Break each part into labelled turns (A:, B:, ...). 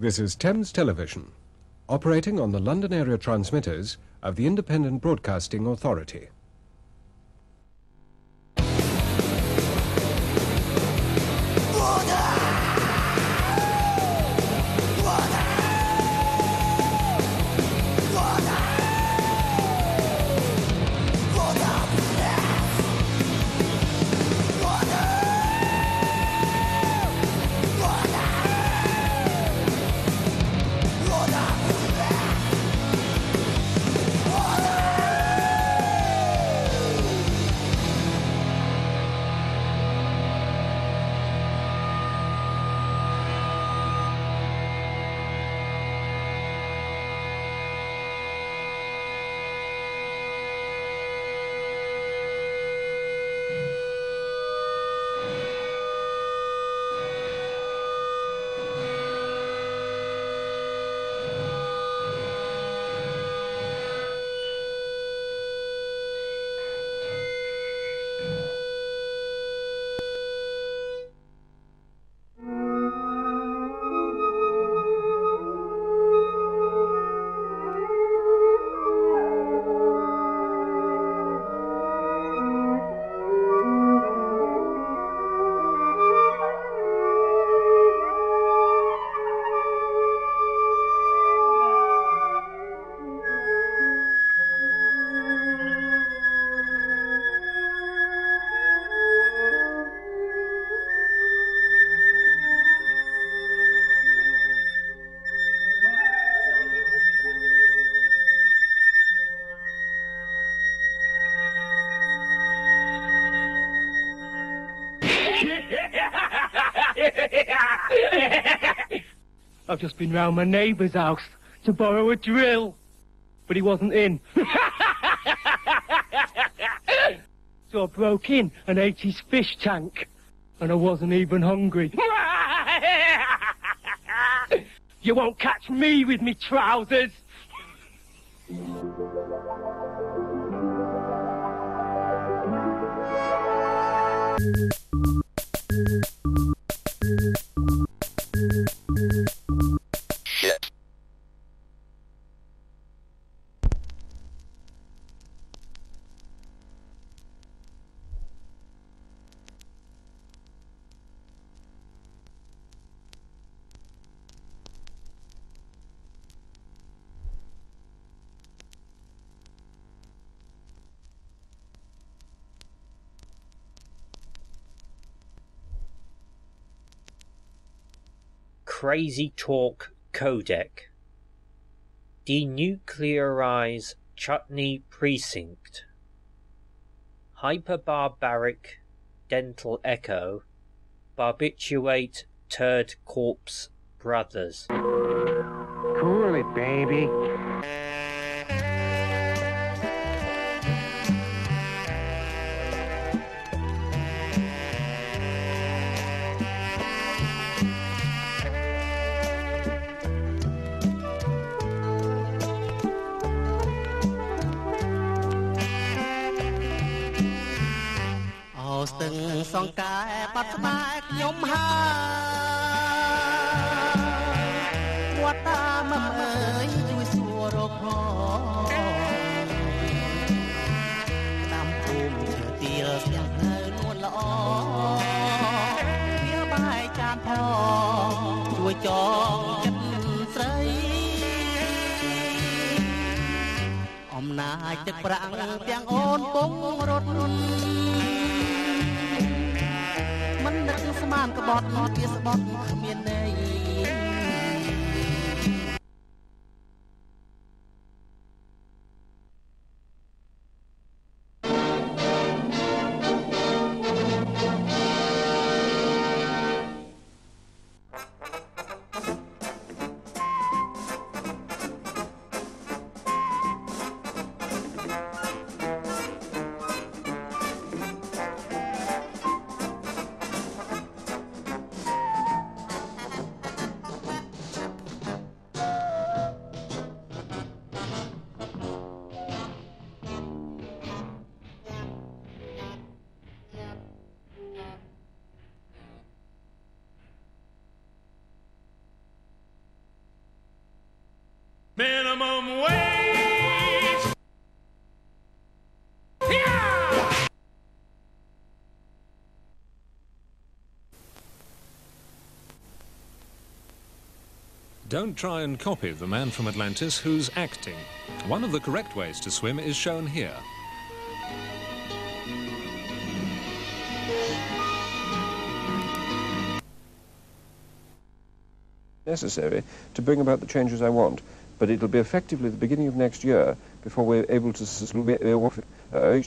A: This is Thames Television, operating on the London area transmitters of the Independent Broadcasting Authority.
B: I've just been round my neighbour's house to borrow a drill, but he wasn't in. so I broke in and ate his fish tank, and I wasn't even hungry. you won't catch me with me trousers.
C: Crazy Talk Codec. Denuclearize Chutney Precinct. Hyperbarbaric Dental Echo. Barbiturate Turd Corpse Brothers.
D: Cool it, baby.
E: ။ សង្កែបាត់ស្បែកខ្ញុំហើវត្តតាមមអើយជួយសួររកផងតាមភូមិឈើទៀលស្យ៉ាងនៅនួនល្អវាបាយចានផងជួយចងចិត្តស្រីអំណាចទឹកប្រាំងទាំងអូនពងរត់ កស្មានក្បត់វាស្បត់គ្មានន័យ
F: Don't try and copy the man from Atlantis who's acting. One of the correct ways to swim is shown here.
G: necessary to bring about the changes I want. But it'll be effectively the beginning of next year before we're able to uh,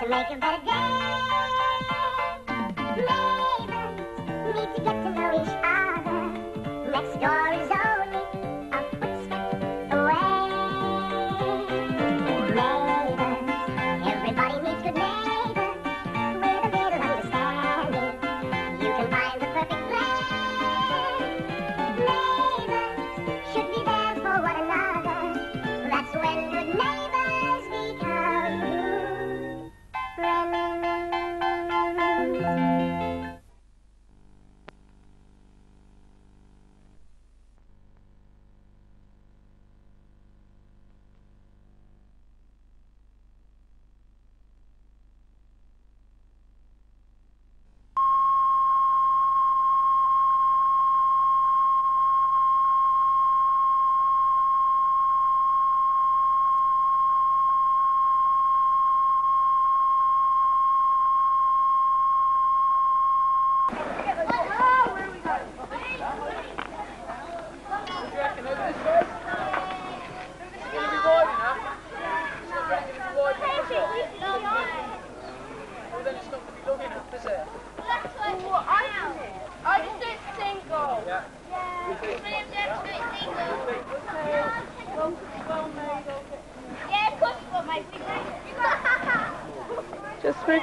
H: to make a better day. Neighbors need to get to know each other. Next door is only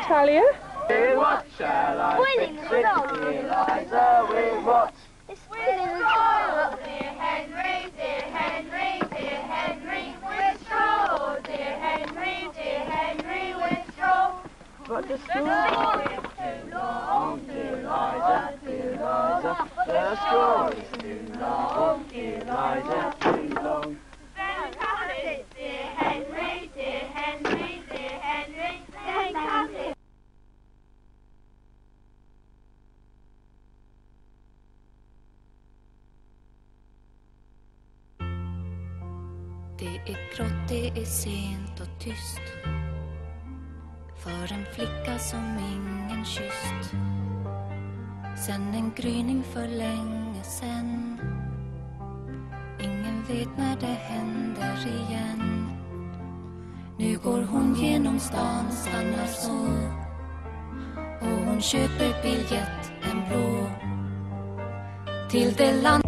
I: Just? What shall I fix it, Eliza, with what? It's winning the toilet. Dear Henry, dear Henry, dear Henry, with straw. Dear Henry, dear Henry, with straw.
J: But the
I: straw is too long, dear Eliza, Eliza. The straw is too long, dear Eliza,
K: grått, det är sent och tyst. För en flicka som ingen kysst. Sen en gryning för länge sen. Ingen vet när det händer igen. Nu går hon genom stan, stannar så. Och hon köper biljett, en blå. Till det land